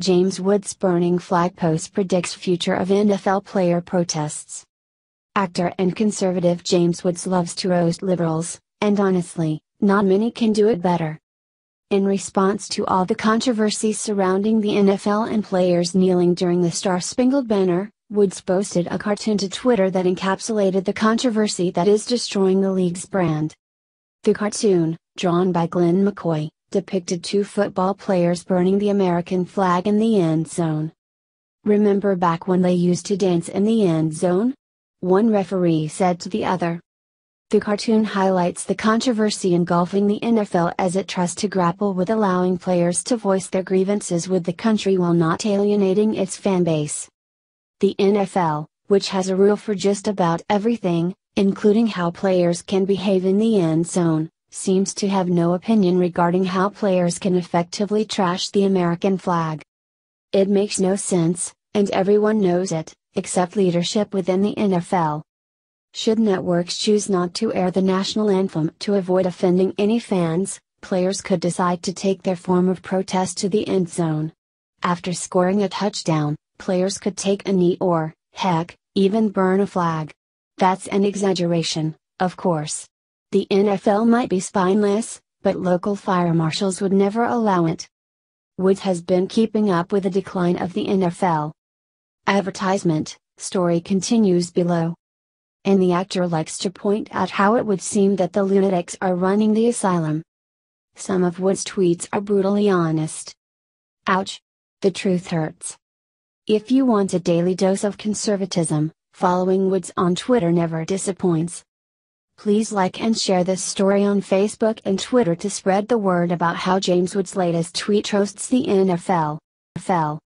James Woods burning flag post predicts future of NFL player protests. Actor and conservative James Woods loves to roast liberals, and honestly, not many can do it better. In response to all the controversy surrounding the NFL and players kneeling during the Star Spangled Banner, Woods posted a cartoon to Twitter that encapsulated the controversy that is destroying the league's brand. The cartoon, drawn by Glenn McCoy, depicted two football players burning the American flag in the end zone. Remember back when they used to dance in the end zone? One referee said to the other. The cartoon highlights the controversy engulfing the NFL as it tries to grapple with allowing players to voice their grievances with the country while not alienating its fan base. The NFL, which has a rule for just about everything, including how players can behave in the end zone, seems to have no opinion regarding how players can effectively trash the American flag. It makes no sense, and everyone knows it, except leadership within the NFL. Should networks choose not to air the national anthem to avoid offending any fans, players could decide to take their form of protest to the end zone. After scoring a touchdown, players could take a knee or, heck, even burn a flag. That's an exaggeration, of course. The NFL might be spineless, but local fire marshals would never allow it. Woods has been keeping up with the decline of the NFL. Advertisement, story continues below. And the actor likes to point out how it would seem that the lunatics are running the asylum. Some of Woods' tweets are brutally honest. Ouch! The truth hurts. If you want a daily dose of conservatism, following Woods on Twitter never disappoints. Please like and share this story on Facebook and Twitter to spread the word about how James Woods' latest tweet roasts the NFL. NFL.